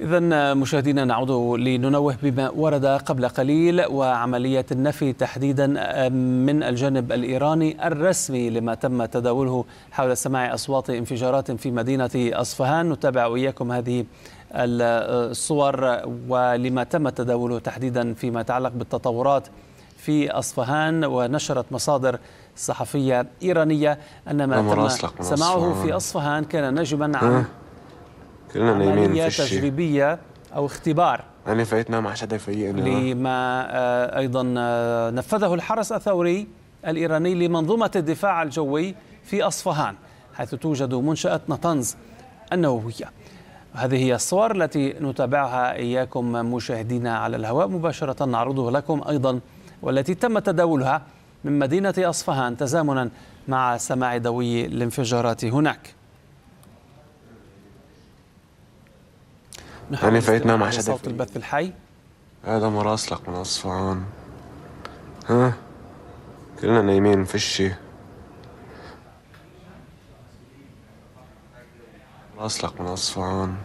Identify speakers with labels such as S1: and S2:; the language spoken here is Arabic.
S1: إذا مشاهدينا نعود لننوه بما ورد قبل قليل وعملية النفي تحديدا من الجانب الإيراني الرسمي لما تم تداوله حول سماع أصوات انفجارات في مدينة أصفهان. نتابع وإياكم هذه الصور ولما تم تداوله تحديدا فيما يتعلق بالتطورات في أصفهان. ونشرت مصادر صحفية إيرانية أن ما تم سماعه في أصفهان كان نجما عن
S2: كلنا نايمين
S1: عملية تجريبية أو اختبار.
S2: أنا فايتنا ما حدا يفيقني
S1: لما أيضا نفذه الحرس الثوري الإيراني لمنظومة الدفاع الجوي في أصفهان حيث توجد منشأة نطنز النووية. هذه هي الصور التي نتابعها إياكم مشاهدينا على الهواء. مباشرة نعرضه لكم أيضا والتي تم تداولها من مدينة أصفهان تزامنا مع سماع دوي الانفجارات هناك.
S2: يعني فايتنا مع حدا
S1: صوت البث الحي.
S2: هذا مراسلك من أصفهان. ها؟ كلنا نايمين فشي مراسلك من أصفهان.